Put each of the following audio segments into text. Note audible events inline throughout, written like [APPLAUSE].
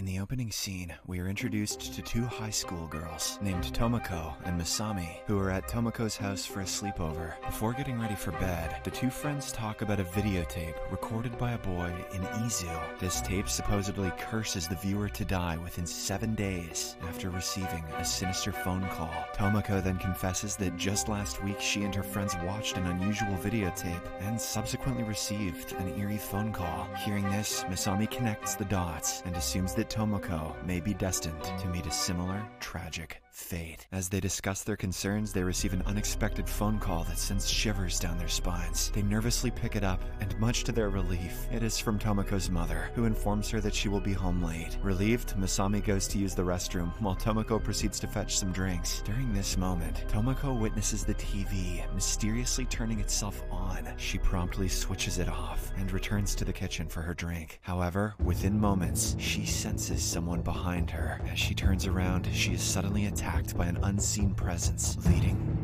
In the opening scene, we are introduced to two high school girls named Tomoko and Masami, who are at Tomoko's house for a sleepover. Before getting ready for bed, the two friends talk about a videotape recorded by a boy in Izu. This tape supposedly curses the viewer to die within seven days after receiving a sinister phone call. Tomoko then confesses that just last week she and her friends watched an unusual videotape and subsequently received an eerie phone call. Hearing this, Masami connects the dots and assumes that Tomoko may be destined to meet a similar tragic fate. As they discuss their concerns, they receive an unexpected phone call that sends shivers down their spines. They nervously pick it up, and much to their relief, it is from Tomoko's mother, who informs her that she will be home late. Relieved, Masami goes to use the restroom, while Tomoko proceeds to fetch some drinks. During this moment, Tomoko witnesses the TV mysteriously turning itself on. She promptly switches it off and returns to the kitchen for her drink. However, within moments, she senses someone behind her. As she turns around, she is suddenly attacked by an unseen presence, leading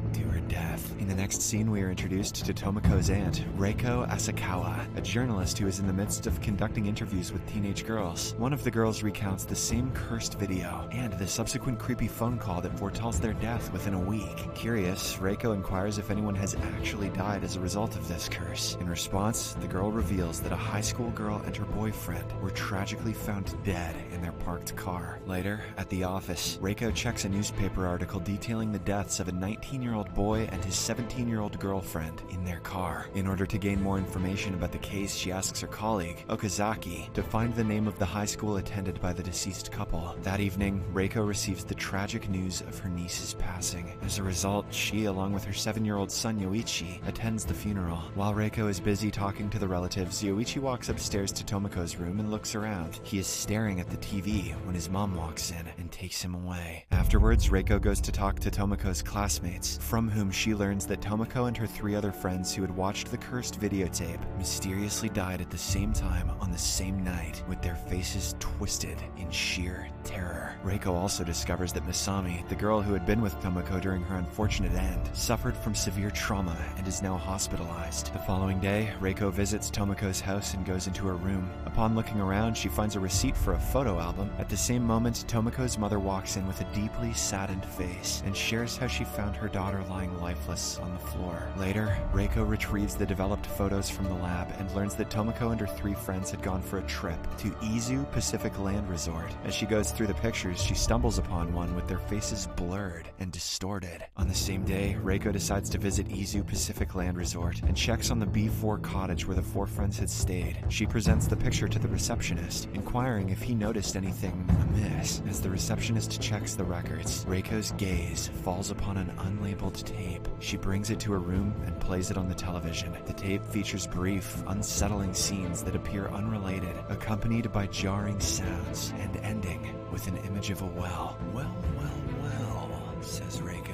death. In the next scene, we are introduced to Tomoko's aunt, Reiko Asakawa, a journalist who is in the midst of conducting interviews with teenage girls. One of the girls recounts the same cursed video and the subsequent creepy phone call that foretells their death within a week. Curious, Reiko inquires if anyone has actually died as a result of this curse. In response, the girl reveals that a high school girl and her boyfriend were tragically found dead in their parked car. Later, at the office, Reiko checks a newspaper article detailing the deaths of a 19 year old boy and his 17 year old girlfriend in their car. In order to gain more information about the case, she asks her colleague, Okazaki, to find the name of the high school attended by the deceased couple. That evening, Reiko receives the tragic news of her niece's passing. As a result, she, along with her seven year old son Yoichi, attends the funeral. While Reiko is busy talking to the relatives, Yoichi walks upstairs to Tomoko's room and looks around. He is staring at the TV when his mom walks in and takes him away. Afterwards, Reiko goes to talk to Tomoko's classmates, from whom she learns that Tomoko and her three other friends who had watched the cursed videotape mysteriously died at the same time on the same night, with their faces twisted in sheer terror. Reiko also discovers that Masami, the girl who had been with Tomoko during her unfortunate end, suffered from severe trauma and is now hospitalized. The following day, Reiko visits Tomoko's house and goes into her room. Upon looking around, she finds a receipt for a photo album. At the same moment, Tomoko's mother walks in with a deeply saddened face and shares how she found her daughter lying lifeless on the floor. Later, Reiko retrieves the developed photos from the lab and learns that Tomoko and her three friends had gone for a trip to Izu Pacific Land Resort. As she goes through the pictures, she stumbles upon one with their faces blurred and distorted. On the same day, Reiko decides to visit Izu Pacific Land Resort and checks on the B4 cottage where the four friends had stayed. She presents the picture to the receptionist, inquiring if he noticed anything amiss. As the receptionist checks the records, Reiko's gaze falls upon an unlabeled tape. She brings it to her room and plays it on the television. The tape features brief, unsettling scenes that appear unrelated, accompanied by jarring sounds, and ending with an image of a well. Well, well, well, says Reiko.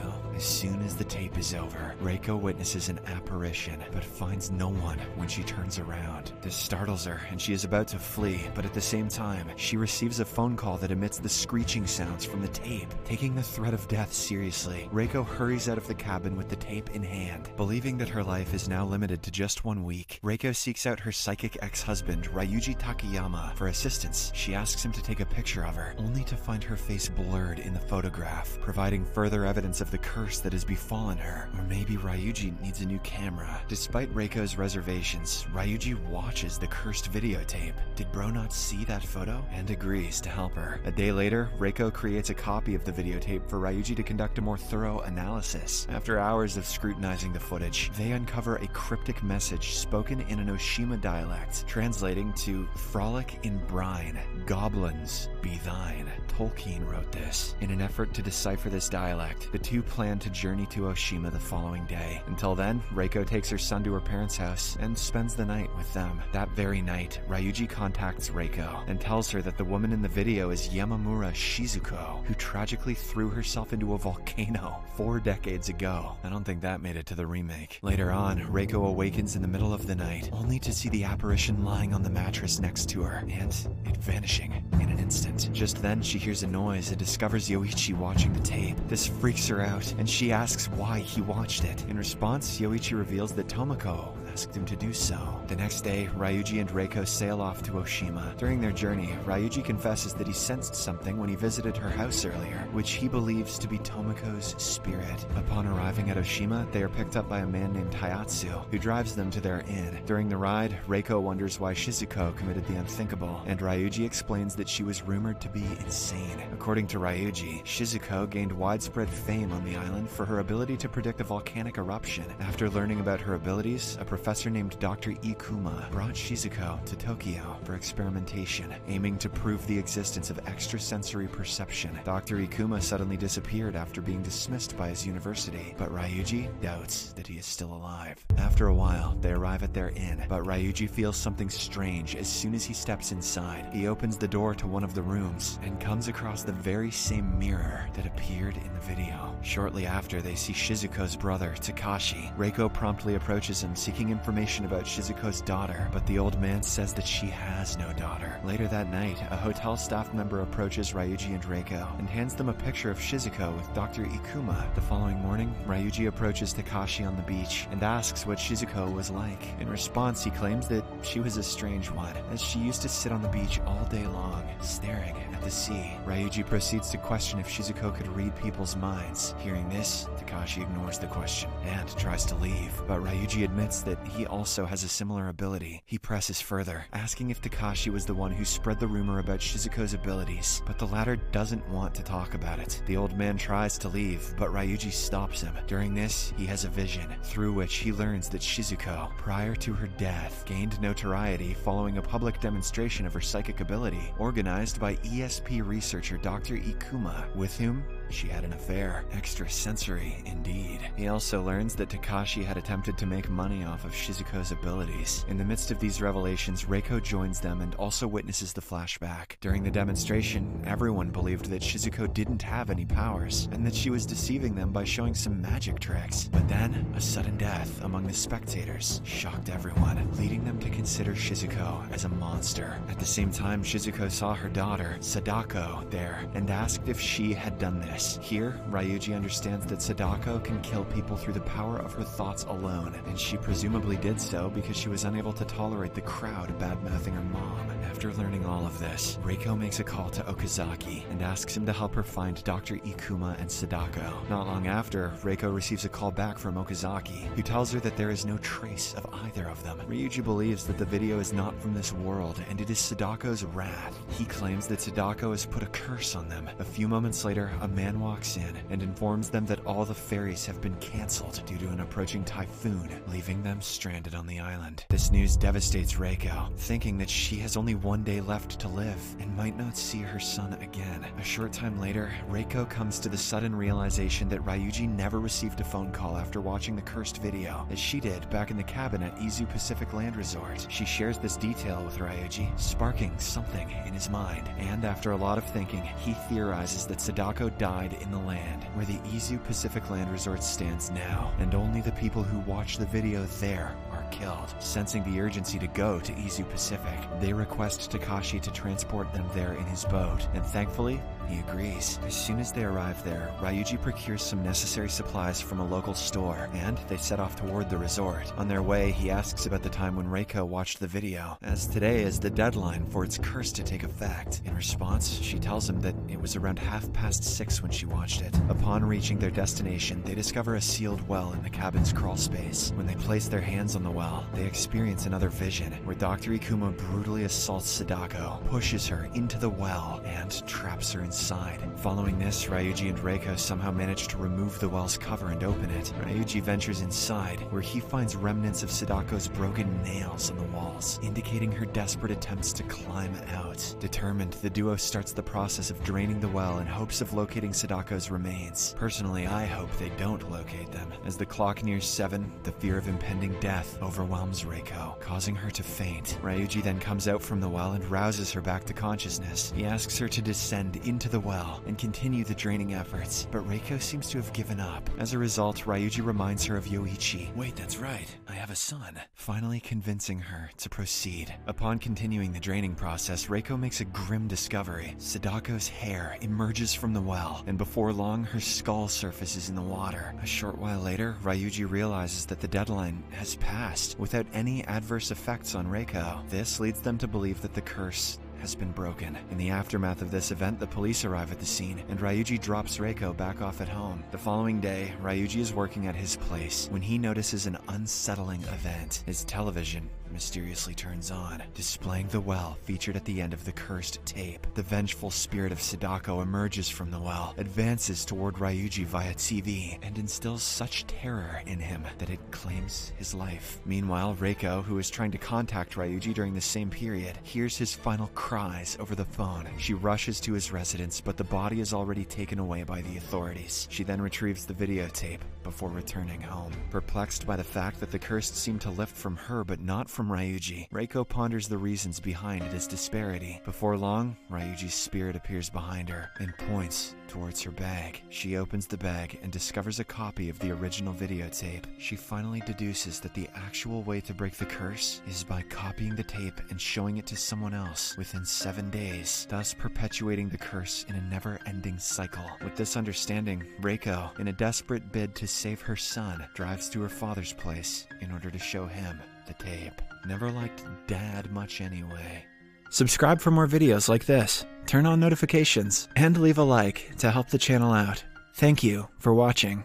As soon as the tape is over, Reiko witnesses an apparition, but finds no one when she turns around. This startles her, and she is about to flee, but at the same time, she receives a phone call that emits the screeching sounds from the tape. Taking the threat of death seriously, Reiko hurries out of the cabin with the tape in hand. Believing that her life is now limited to just one week, Reiko seeks out her psychic ex-husband, Ryuji Takayama, for assistance. She asks him to take a picture of her, only to find her face blurred in the photograph, providing further evidence of the curse that has befallen her. Or maybe Ryuji needs a new camera. Despite Reiko's reservations, Ryuji watches the cursed videotape. Did Bro not see that photo? And agrees to help her. A day later, Reiko creates a copy of the videotape for Ryuji to conduct a more thorough analysis. After hours of scrutinizing the footage, they uncover a cryptic message spoken in an Oshima dialect, translating to Frolic in brine, goblins be thine. Tolkien wrote this. In an effort to decipher this dialect, the two plan to journey to Oshima the following day. Until then, Reiko takes her son to her parents' house and spends the night with them. That very night, Ryuji contacts Reiko and tells her that the woman in the video is Yamamura Shizuko, who tragically threw herself into a volcano [LAUGHS] four decades ago. I don't think that made it to the remake. Later on, Reiko awakens in the middle of the night, only to see the apparition lying on the mattress next to her, and it vanishing in an instant. Just then, she hears a noise and discovers Yoichi watching the tape. This freaks her out, and she asks why he watched it. In response, Yoichi reveals that Tomoko asked him to do so. The next day, Ryuji and Reiko sail off to Oshima. During their journey, Ryuji confesses that he sensed something when he visited her house earlier, which he believes to be Tomoko's spirit. Upon arriving at Oshima, they are picked up by a man named Hayatsu, who drives them to their inn. During the ride, Reiko wonders why Shizuko committed the unthinkable, and Ryuji explains that she was rumored to be insane. According to Ryuji, Shizuko gained widespread fame on the island for her ability to predict a volcanic eruption. After learning about her abilities, a professor named Dr. Ikuma brought Shizuko to Tokyo for experimentation, aiming to prove the existence of extrasensory perception. Dr. Ikuma suddenly disappeared after being dismissed by his university, but Ryuji doubts that he is still alive. After a while, they arrive at their inn, but Ryuji feels something strange as soon as he steps inside. He opens the door to one of the rooms and comes across the very same mirror that appeared in the video. Shortly after, they see Shizuko's brother, Takashi. Reiko promptly approaches him seeking information about Shizuko's daughter, but the old man says that she has no daughter. Later that night, a hotel staff member approaches Ryuji and Reiko and hands them a picture of Shizuko with Dr. Ikuma. The following morning, Ryuji approaches Takashi on the beach and asks what Shizuko was like. In response, he claims that she was a strange one, as she used to sit on the beach all day long, staring at the sea. Ryuji proceeds to question if Shizuko could read people's minds. Hearing this, Takashi ignores the question and tries to leave, but Ryuji admits that he also has a similar ability. He presses further, asking if Takashi was the one who spread the rumor about Shizuko's abilities, but the latter doesn't want to talk about it. The old man tries to leave, but Ryuji stops him. During this, he has a vision, through which he learns that Shizuko, prior to her death, gained notoriety following a public demonstration of her psychic ability, organized by ESP researcher Dr. Ikuma, with whom she had an affair. Extrasensory, indeed. He also learns that Takashi had attempted to make money off of Shizuko's abilities. In the midst of these revelations, Reiko joins them and also witnesses the flashback. During the demonstration, everyone believed that Shizuko didn't have any powers, and that she was deceiving them by showing some magic tricks. But then, a sudden death among the spectators shocked everyone, leading them to consider Shizuko as a monster. At the same time, Shizuko saw her daughter, Sadako, there, and asked if she had done this. Here, Ryuji understands that Sadako can kill people through the power of her thoughts alone, and she presumably did so because she was unable to tolerate the crowd bad-mouthing her mom. After learning all of this, Reiko makes a call to Okazaki and asks him to help her find Dr. Ikuma and Sadako. Not long after, Reiko receives a call back from Okazaki, who tells her that there is no trace of either of them. Ryuji believes that the video is not from this world, and it is Sadako's wrath. He claims that Sadako has put a curse on them. A few moments later, a man walks in and informs them that all the ferries have been cancelled due to an approaching typhoon, leaving them stranded on the island. This news devastates Reiko, thinking that she has only one day left to live and might not see her son again. A short time later, Reiko comes to the sudden realization that Ryuji never received a phone call after watching the cursed video, as she did back in the cabin at Izu Pacific Land Resort. She shares this detail with Ryuji, sparking something in his mind, and after a lot of thinking, he theorizes that Sadako died in the land where the Izu Pacific Land Resort stands now, and only the people who watch the video there are killed. Sensing the urgency to go to Izu Pacific, they request Takashi to transport them there in his boat, and thankfully, he agrees. As soon as they arrive there, Ryuji procures some necessary supplies from a local store, and they set off toward the resort. On their way, he asks about the time when Reiko watched the video, as today is the deadline for its curse to take effect. In response, she tells him that it was around half past six when she watched it. Upon reaching their destination, they discover a sealed well in the cabin's crawl space. When they place their hands on the well, they experience another vision, where Dr. Ikuma brutally assaults Sadako, pushes her into the well, and traps her inside. Following this, Ryuji and Reiko somehow manage to remove the well's cover and open it. Ryuji ventures inside, where he finds remnants of Sadako's broken nails on the walls, indicating her desperate attempts to climb out. Determined, the duo starts the process of draining the well in hopes of locating Sadako's remains. Personally, I hope they don't locate them. As the clock nears seven, the fear of impending death overwhelms Reiko, causing her to faint. Ryuji then comes out from the well and rouses her back to consciousness. He asks her to descend into to the well and continue the draining efforts, but Reiko seems to have given up. As a result, Ryuji reminds her of Yoichi. Wait, that's right. I have a son. Finally convincing her to proceed. Upon continuing the draining process, Reiko makes a grim discovery. Sadako's hair emerges from the well, and before long, her skull surfaces in the water. A short while later, Ryuji realizes that the deadline has passed without any adverse effects on Reiko. This leads them to believe that the curse has been broken. In the aftermath of this event, the police arrive at the scene, and Ryuji drops Reiko back off at home. The following day, Ryuji is working at his place when he notices an unsettling event. His television mysteriously turns on, displaying the well featured at the end of the cursed tape. The vengeful spirit of Sadako emerges from the well, advances toward Ryuji via TV, and instills such terror in him that it claims his life. Meanwhile, Reiko, who is trying to contact Ryuji during the same period, hears his final cries over the phone. She rushes to his residence, but the body is already taken away by the authorities. She then retrieves the videotape before returning home. Perplexed by the fact that the curse seemed to lift from her but not from Ryuji, Reiko ponders the reasons behind its disparity. Before long, Ryuji's spirit appears behind her and points towards her bag. She opens the bag and discovers a copy of the original videotape. She finally deduces that the actual way to break the curse is by copying the tape and showing it to someone else within seven days, thus perpetuating the curse in a never ending cycle. With this understanding, Reiko, in a desperate bid to save her son, drives to her father's place in order to show him the tape. Never liked dad much anyway. Subscribe for more videos like this, turn on notifications, and leave a like to help the channel out. Thank you for watching.